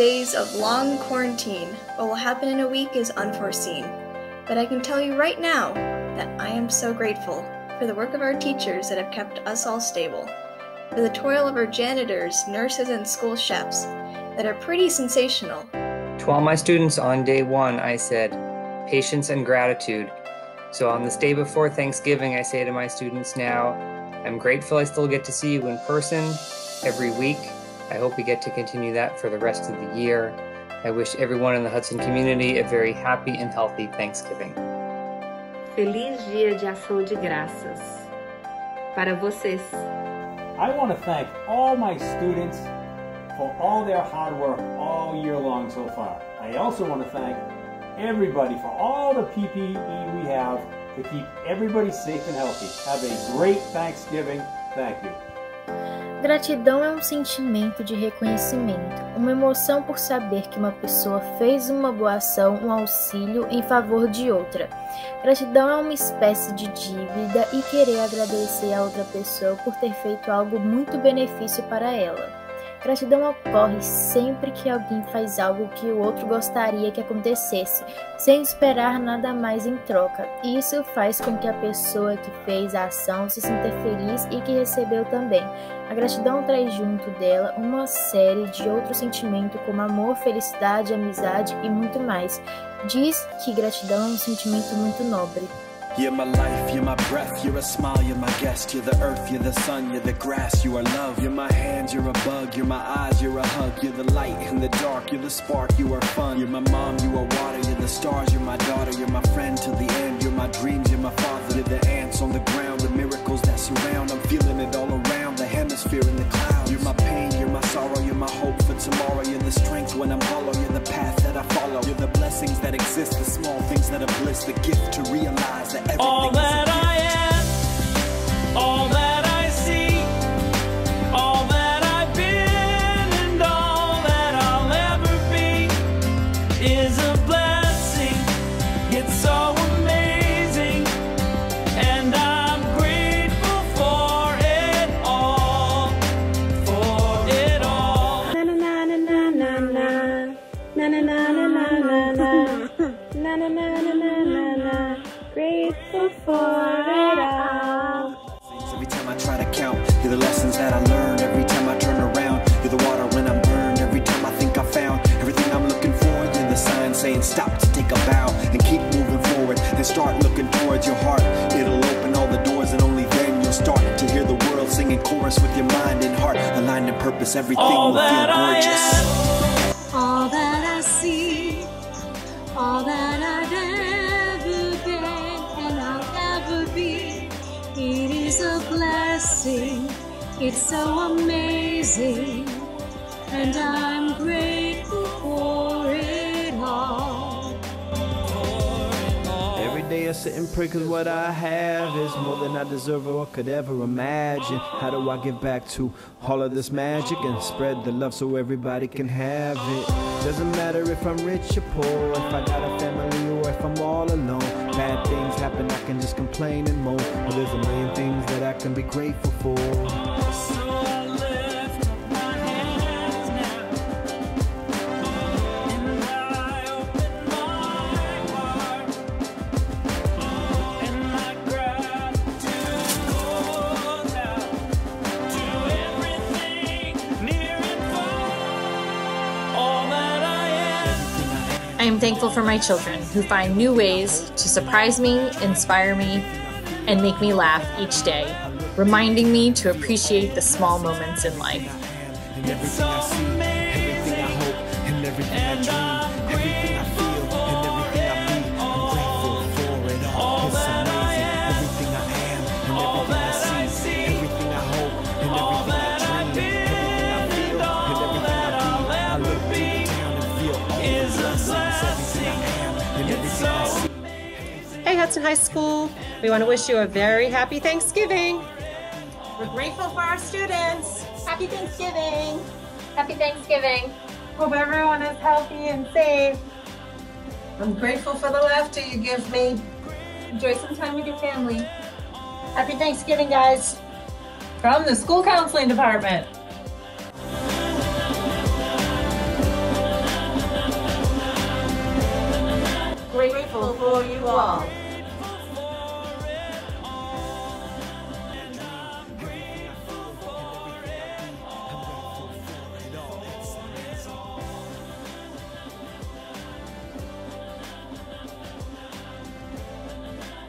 days of long quarantine. What will happen in a week is unforeseen. But I can tell you right now that I am so grateful for the work of our teachers that have kept us all stable, for the toil of our janitors, nurses, and school chefs that are pretty sensational. To all my students on day one, I said, patience and gratitude. So on this day before Thanksgiving, I say to my students now, I'm grateful I still get to see you in person every week. I hope we get to continue that for the rest of the year. I wish everyone in the Hudson community a very happy and healthy Thanksgiving. Feliz Dia de Ação de Graças para vocês. I want to thank all my students for all their hard work all year long so far. I also want to thank everybody for all the PPE we have to keep everybody safe and healthy. Have a great Thanksgiving. Thank you. Gratidão é um sentimento de reconhecimento, uma emoção por saber que uma pessoa fez uma boa ação, um auxílio em favor de outra. Gratidão é uma espécie de dívida e querer agradecer a outra pessoa por ter feito algo muito benefício para ela. Gratidão ocorre sempre que alguém faz algo que o outro gostaria que acontecesse, sem esperar nada mais em troca. Isso faz com que a pessoa que fez a ação se sinta feliz e que recebeu também. A gratidão traz junto dela uma série de outros sentimentos como amor, felicidade, amizade e muito mais. Diz que gratidão é um sentimento muito nobre. You're my life, you're my breath, you're a smile, you're my guest, you're the earth, you're the sun, you're the grass, you are love. You're my hands, you're a bug, you're my eyes, you're a hug, you're the light in the dark, you're the spark, you are fun. You're my mom, you are water, you're the stars, you're my daughter, you're my friend till the end, you're my dreams, you're my that are bliss, the gift to realize that everything all that I am, all that I see, all that I've been, and all that I'll ever be is a blessing. Na na na na na na na grateful for it all. Every time I try to count, you're the lessons that I. Every time I turn around, you're the water when I'm burned. Every time I think I found everything I'm looking for, you're the sign saying stop to take a bow and keep moving forward. Then start looking towards your heart. It'll open all the doors, and only then you'll start to hear the world singing chorus with your mind and heart aligned purpose. Everything All will feel gorgeous. all that I see, all that I've ever been and I'll ever be. It is a blessing, it's so amazing, and I'm grateful for Sit and pray cause what I have is more than I deserve or could ever imagine. How do I give back to all of this magic and spread the love so everybody can have it? Doesn't matter if I'm rich or poor, if I got a family or if I'm all alone. Bad things happen, I can just complain and moan. But there's a million things that I can be grateful for. I am thankful for my children who find new ways to surprise me, inspire me, and make me laugh each day, reminding me to appreciate the small moments in life. Hey Hudson High School, we want to wish you a very happy Thanksgiving. We're grateful for our students. Happy Thanksgiving. Happy Thanksgiving. Hope everyone is healthy and safe. I'm grateful for the laughter you give me. Enjoy some time with your family. Happy Thanksgiving, guys. From the school counseling department. Grateful for you all.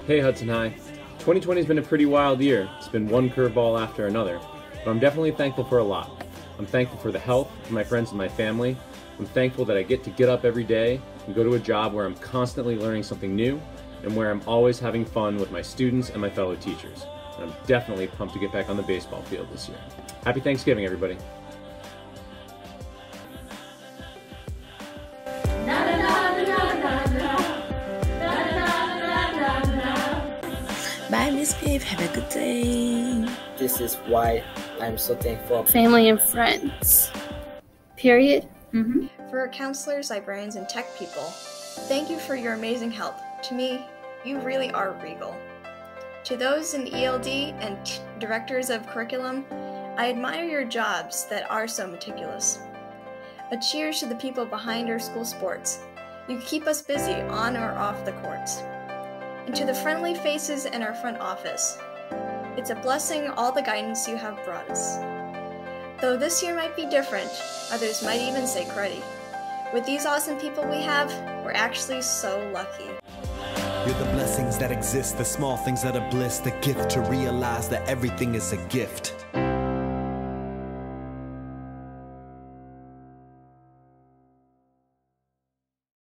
Hey Hudson High. 2020 has been a pretty wild year. It's been one curveball after another, but I'm definitely thankful for a lot. I'm thankful for the health my friends and my family. I'm thankful that I get to get up every day and go to a job where I'm constantly learning something new and where I'm always having fun with my students and my fellow teachers. And I'm definitely pumped to get back on the baseball field this year. Happy Thanksgiving, everybody. Bye, Miss Piv. Have a good day. This is why I'm so thankful. Family and friends. Period. Mm-hmm. For our counselors, librarians, and tech people, thank you for your amazing help. To me, you really are regal. To those in ELD and t- directors of curriculum, I admire your jobs that are so meticulous. A cheers to the people behind our school sports. You keep us busy on or off the courts. And to the friendly faces in our front office, it's a blessing all the guidance you have brought us. Though this year might be different, others might even say cruddy. With these awesome people we have, we're actually so lucky. You're the blessings that exist, the small things that are bliss, the gift to realize that everything is a gift.